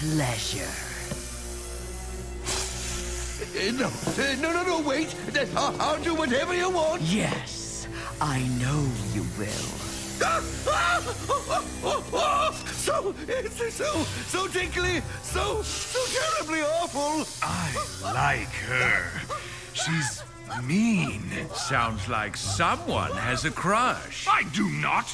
pleasure. Uh, no, uh, no, no, no, wait. I'll, do whatever you want. Yes, I know you will. So, it's so, so tickly, so, so terribly awful. I like her. She's mean. Sounds like someone has a crush. I do not.